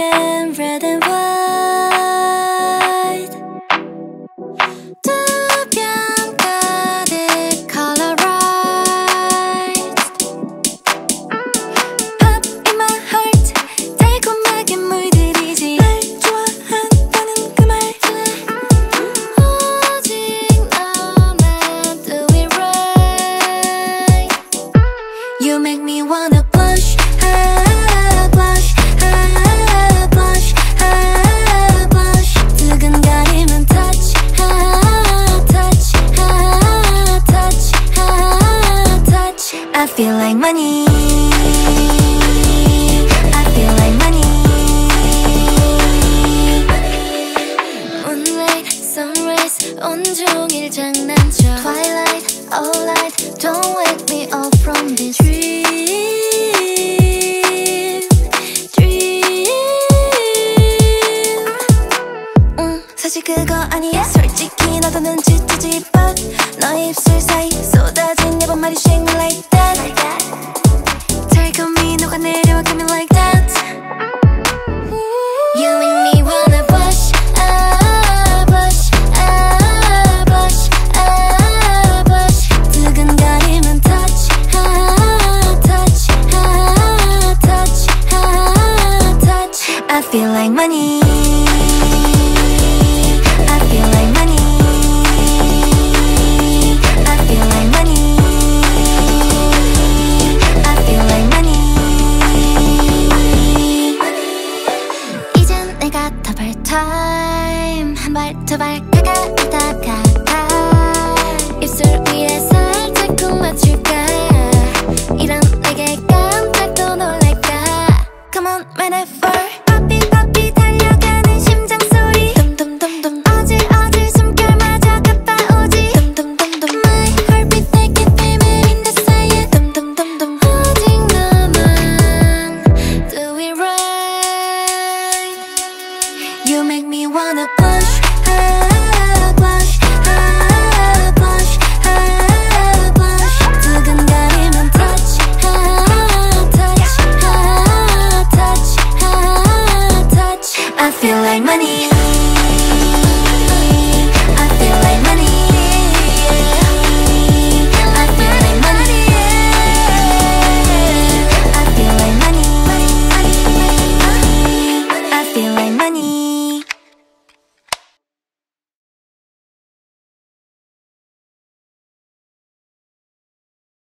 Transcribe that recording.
again. I feel like money I feel like money Moonlight, sunrise 온종일 장난쳐 Twilight, all night Don't wake me up from this dream 사실 그거 아니야 솔직히 나도 눈치 채지 But 너의 입술 사이 쏟아져 feel like money time 한발두발 feel like money.